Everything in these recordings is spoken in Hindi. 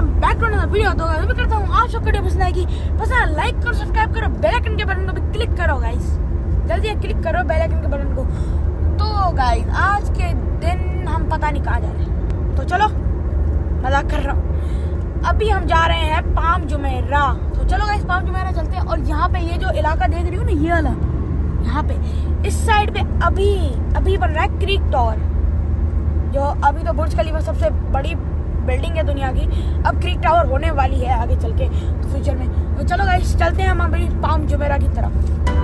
वेलकम बैक टू वीडियो तो मैं करता हूँ। आप सबको वीडियो पसंद आएगी, पसंद लाइक करो सब्सक्राइब करो। बेल आइकन के बटन को भी क्लिक करो गाइस जल्दी क्लिक करो बेल आइकन के बटन को। तो गाइस आज के दिन हम पता नहीं कहाँ जा रहे हैं। तो चलो, मज़ाक कर रहा हूँ। अभी हम जा रहे हैं पाम जुमेरा। तो चलो गाइस पाम जुमेरा चलते हैं। और यहाँ पे ये जो इलाका देख रही हो ना, ये वाला, यहाँ पे, इस साइड पे अभी अभी बन रहा है क्रीक टावर। जो अभी तो बुर्ज खलीफा सबसे बड़ी बिल्डिंग है दुनिया की, अब क्रिक टावर होने वाली है आगे चल के फ्यूचर में। तो चलो गाइस चलते हैं हम अभी पाम जुमेरा की तरफ़।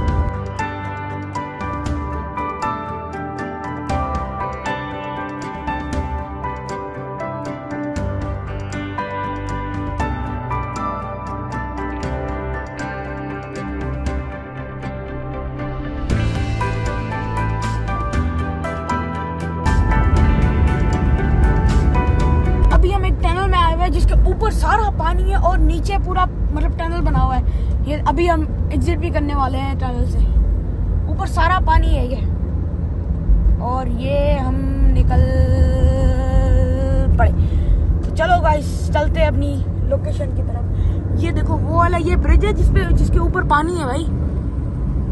ऊपर सारा पानी है और नीचे पूरा मतलब टनल बना हुआ है। ये अभी हम एग्जिट भी करने वाले हैं टनल से। ऊपर सारा पानी है ये। और ये हम निकल पड़े। तो चलो गाइस चलते हैं अपनी लोकेशन की तरफ़। ये देखो, वो वाला ये ब्रिज है जिसपे, जिसके ऊपर पानी है भाई।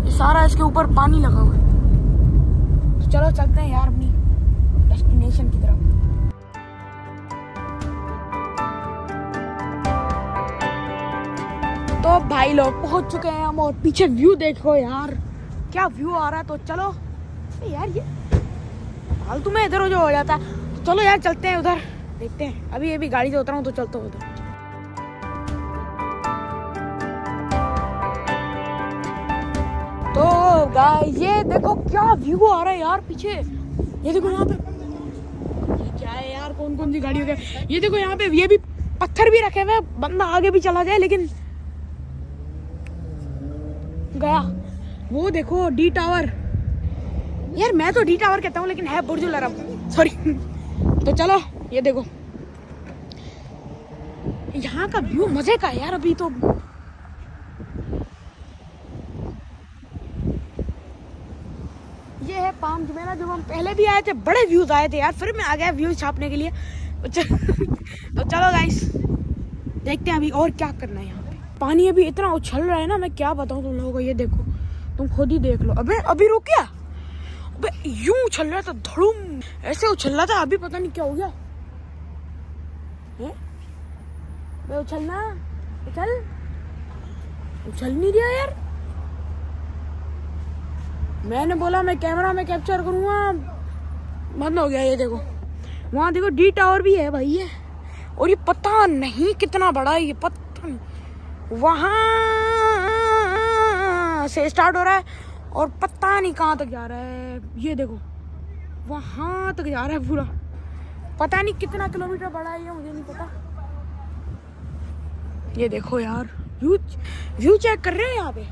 ये सारा इसके ऊपर पानी लगा हुआ है। तो चलो चलते हैं यार अपनी डेस्टिनेशन की तरफ़। तो भाई लोग पहुँच चुके हैं हम और पीछे व्यू देखो यार। क्या व्यू आ रहा है तो चलो। यार ये फालतू में इधर जो हो जाता है। तो चलो यार चलते हैं उधर। देखते हैं। अभी अभी गाड़ी से उतरा हूँ तो चलता उधर। तो गाइस ये देखो क्या व्यू आ रहा है यार पीछे। ये देखो यहाँ पे। ये क्या है यार? कौन कौन सी गाड़ी हो गया ये देखो यहाँ पे, ये भी पत्थर भी रखे हुए बंदा आगे भी चला जाए, लेकिन गया। वो देखो डी टावर यार, मैं तो डी टावर कहता हूँ, लेकिन है बुर्जुल अरब सॉरी तो चलो, ये देखो। यहाँ का व्यू मज़े का है यार, अभी तो। ये है पाम जुमेरा जब हम पहले भी आए थे, बड़े व्यूज़ आए थे यार, फिर मैं आ गया व्यूज़ छापने के लिए। तो तो चलो गाइस देखते हैं अभी और क्या करना है यहाँ। पानी अभी इतना उछल रहा है ना, मैं क्या बताऊँ तुम लोगों को, ये देखो, तुम खुद ही देख लो। अबे, अभी रुक गया। अबे, यूँ उछल रहा था, धड़ुम। ऐसे उछल रहा था, अभी पता नहीं क्या हो गया? अबे, उछलना, उछल। उछल नहीं दिया यार। मैंने बोला, मैं कैमरा में कैप्चर करूँगा। बंद हो गया ये देखो। वहाँ देखो, डी टावर भी है भाई, ये। और ये पता नहीं कितना बड़ा है, ये पता नहीं। वहाँ से स्टार्ट हो रहा है और पता नहीं कहाँ तक जा रहा है। ये देखो, वहाँ तक जा रहा है पूरा। पता नहीं कितना किलोमीटर बड़ा है ये, मुझे नहीं पता। ये देखो यार, व्यू व्यू चेक कर रहे हैं यहाँ पे?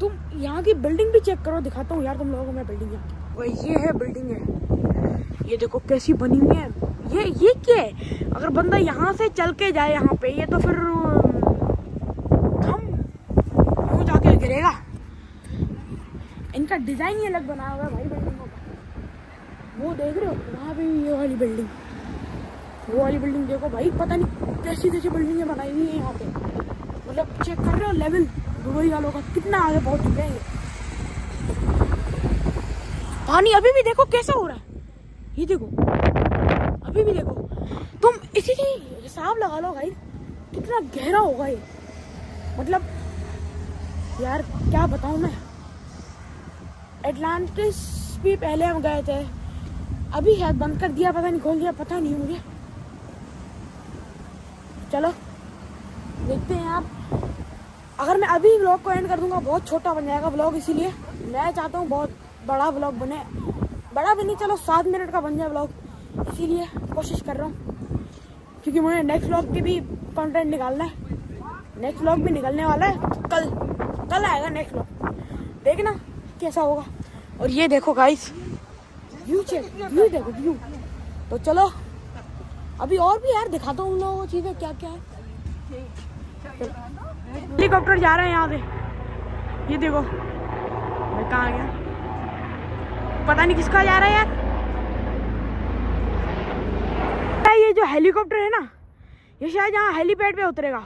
तुम यहाँ की बिल्डिंग भी चेक करो, दिखाता हूँ यार तुम लोगों को मैं बिल्डिंग यहाँ वही ये है बिल्डिंग है। ये देखो कैसी बनी हुई है। ये ये क्या है? अगर बंदा यहाँ से चल के जाए यहाँ पे, ये तो फिर हम यूँ जाके गिरेगा इनका डिज़ाइन ही अलग बनाया हुआ है भाई बिल्डिंगों का। वो देख रहे हो? वहाँ पे ये वाली बिल्डिंग वो वाली बिल्डिंग देखो भाई, पता नहीं कैसी कैसी बिल्डिंगें बनाई हुई है यहाँ पे। मतलब चेक कर रहे हो लेवल दुबई वालों का कितना आगे पहुँच चुके हैं पानी अभी भी देखो कैसा हो रहा है। ये देखो, अभी भी देखो। तुम इसी की हिसाब लगा लो भाई, कितना गहरा होगा ये। मतलब यार, क्या बताऊँ मैं? एटलांटिस भी पहले हम गए थे। अभी शायद बंद कर दिया, पता नहीं खोल दिया, पता नहीं मुझे। चलो, देखते हैं आप। अगर मैं अभी व्लॉग को एंड कर दूँगा, बहुत छोटा बन जाएगा व्लॉग इसीलिए मैं चाहता हूँ बहुत बड़ा व्लॉग बने। बड़ा भी नहीं, चलो सात मिनट का बन जाए व्लॉग इसीलिए कोशिश कर रहा हूँ। क्योंकि मुझे नेक्स्ट व्लॉग के भी कंटेंट निकालना है। नेक्स्ट व्लॉग भी निकलने वाला है। कल कल आएगा नेक्स्ट व्लॉग देखना। कैसा होगा? और ये देखो गाइस व्यू चेक व्यू देखो व्यू तो चलो अभी और भी यार दिखाता हूँ लोगों को चीज़ें क्या क्या है। हेलीकॉप्टर जा रहे हैं यहाँ से ये देखो मैं कहाँ गया? पता नहीं किसका जा रहा है यार। ये जो हेलीकॉप्टर है ना ये शायद यहाँ हेलीपैड पे उतरेगा।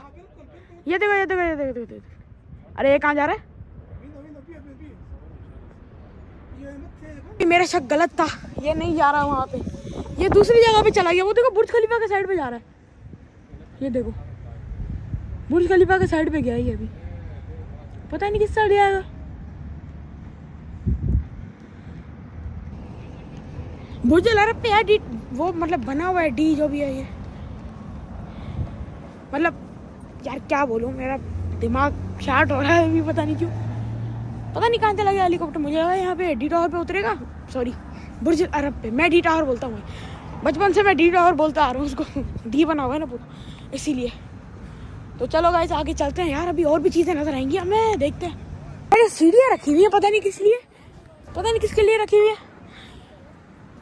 ये देखो ये देखो ये देखो, देखो, देखो। अरे ये कहाँ जा रहा है ये मेरा शक गलत था। ये नहीं जा रहा वहाँ पे। ये दूसरी जगह पे चला गया। वो देखो बुर्ज खलीफा के साइड पे जा रहा है। ये देखो। बुर्ज खलीफा के साइड पे गया ये अभी। पता नहीं किस साइड जाएगा बुर्ज अरब पे है डी वो मतलब बना हुआ है डी जो भी है ये। मतलब यार क्या बोलूँ, मेरा दिमाग शार्ट हो रहा है अभी, पता नहीं क्यों। पता नहीं कहाँ चला गया हेलीकॉप्टर मुझे लगा यहाँ पे डी टावर पे उतरेगा। सॉरी बुर्ज अरब पे। मैं डी टावर बोलता हूँ। बचपन से मैं डी टावर बोलता आ रहा हूँ उसको। डी बना हुआ है ना पूरा। इसीलिए। तो चलो गाइस आगे चलते हैं। यार, अभी और भी चीज़ें नज़र आएँगी। हमें देखते हैं। अरे, सीढ़ियाँ रखी हुई है, पता नहीं किस लिए। पता नहीं किसके लिए रखी हुई है।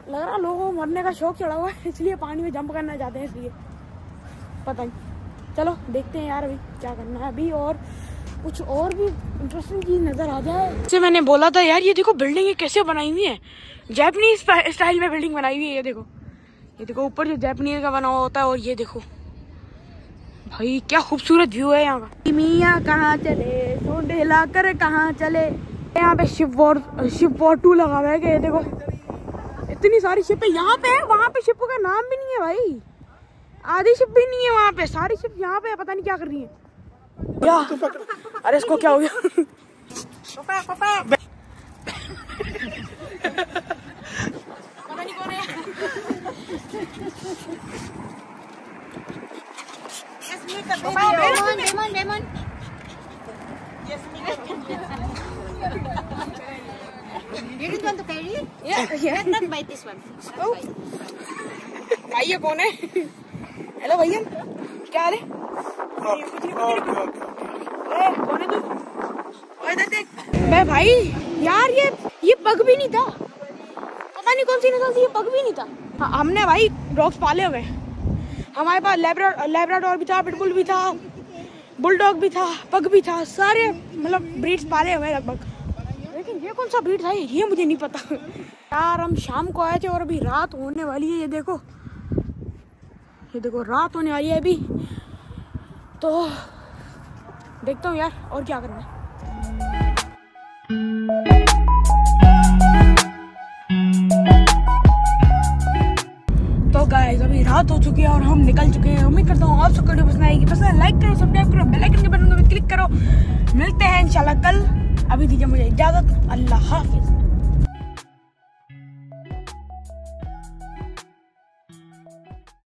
लग रहा लोगों को मरने का शौक चढ़ा हुआ है, इसलिए पानी में जंप करना चाहते हैं इसलिए। पता नहीं। चलो, देखते हैं यार अभी क्या करना है। अभी और कुछ और भी इंटरेस्टिंग चीज़ नज़र आ जाए। जैसे मैंने बोला था यार ये देखो बिल्डिंग कैसे बनाई हुई है? जैपनीज स्टाइल में बिल्डिंग बनाई हुई है ये देखो। ये देखो ऊपर जो जैपनीज का बना हुआ होता है और ये देखो। भाई क्या खूबसूरत व्यू है यहाँ का। मियाँ कहाँ चले? सोडे ला कर कहाँ चले? यहाँ पे ship war ship war two लगा हुआ है ये देखो। इतनी सारी शिप है यहाँ पे है वहाँ पे शिप का नाम भी नहीं है भाई। आधी शिप भी नहीं है वहाँ पे सारी शिप यहाँ पे है पता नहीं क्या कर रही है। अरे इसको क्या हो गया पता नहीं कौन है Oh. कौन है हेलो भैया क्या हाल है देख भाई यार ये ये पग भी नहीं था। पता नहीं कौन सी थी ये पग भी नहीं था। हाँ, हमने भाई डॉग्स पाले हुए हमारे पास लेब्रा लेब्राडोर भी था पिटबुल भी था बुलडॉग भी था पग भी था सारे मतलब ब्रीड्स पाले हुए लगभग। लेकिन ये कौन सा ब्रीड था ये मुझे नहीं पता। यार हम शाम को आए थे और अभी रात होने वाली है ये देखो। ये देखो रात होने वाली है अभी। तो देखता हूँ यार, और क्या करना है। तो गाइस अभी रात हो चुकी है और हम निकल चुके हैं। उम्मीद करता हूँ आप सबको वीडियो पसंद आएगी। पसंद लाइक करो सब्सक्राइब करो बेल आइकन के बटन भी क्लिक करो। मिलते हैं इंशाल्लाह कल। अभी दीजिए मुझे इजाज़त। अल्लाह हाफिज।